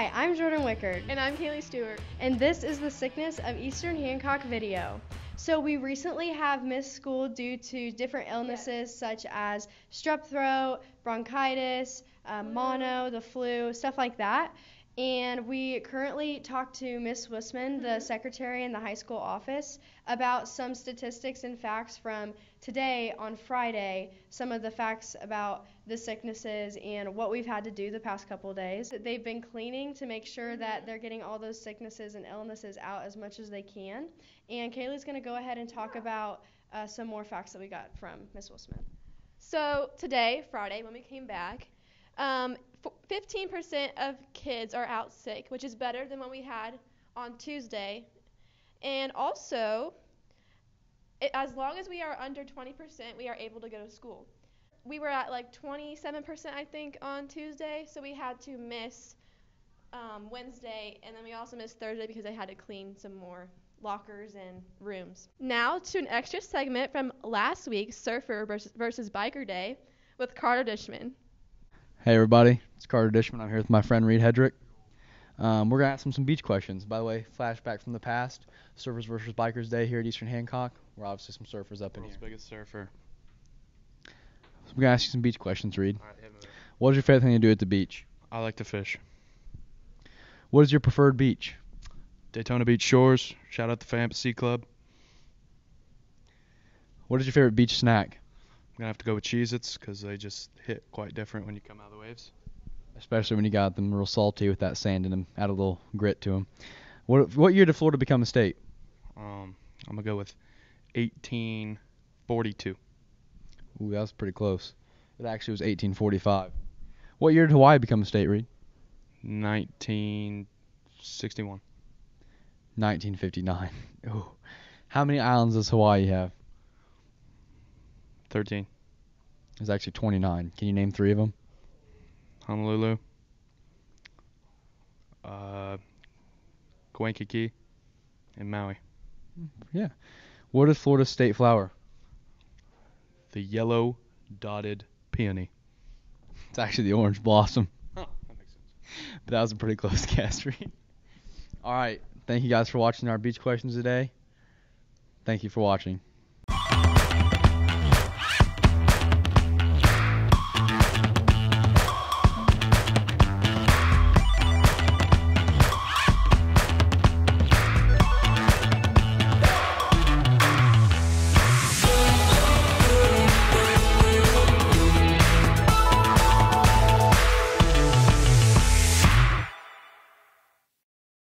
Hi, I'm Jordan Wickard, And I'm Kaylee Stewart. and this is the Sickness of Eastern Hancock video. So, we recently have missed school due to different illnesses such as strep throat, bronchitis, uh, mono, the flu, stuff like that. And we currently talked to Miss Wisman, the secretary in the high school office, about some statistics and facts from today on Friday, some of the facts about the sicknesses and what we've had to do the past couple days. They've been cleaning to make sure that they're getting all those sicknesses and illnesses out as much as they can. And Kaylee's going to go ahead and talk about uh, some more facts that we got from Miss Wilsmith. So today, Friday, when we came back, um, 15% of kids are out sick, which is better than what we had on Tuesday. And also, it, as long as we are under 20%, we are able to go to school. We were at like 27%, I think, on Tuesday, so we had to miss um, Wednesday, and then we also missed Thursday because I had to clean some more lockers and rooms. Now to an extra segment from last week's Surfer versus, versus Biker Day with Carter Dishman. Hey everybody, it's Carter Dishman. I'm here with my friend Reed Hedrick. Um, we're gonna ask him some beach questions. By the way, flashback from the past: Surfers versus Bikers Day here at Eastern Hancock. We're obviously some surfers up in here. World's biggest surfer. So we're gonna ask you some beach questions, Reed. Alright, hit me with it. What is your favorite thing to do at the beach? I like to fish. What is your preferred beach? Daytona Beach Shores. Shout out to the Sea Club. What is your favorite beach snack? I'm gonna have to go with Cheez-Its because they just hit quite different when you come out of the waves. Especially when you got them real salty with that sand in them, add a little grit to them. What what year did Florida become a state? Um, I'm gonna go with 1842. Ooh, that was pretty close. It actually was 1845. What year did Hawaii become a state, Reed? 1961. 1959. Ooh. How many islands does Hawaii have? 13. It's actually 29. Can you name three of them? Honolulu. Uh. And Maui. Yeah. What is Florida's state flower? The yellow dotted peony. It's actually the orange blossom. Oh, that makes sense. But that was a pretty close guess, Reed. All right. Thank you guys for watching our beach questions today. Thank you for watching.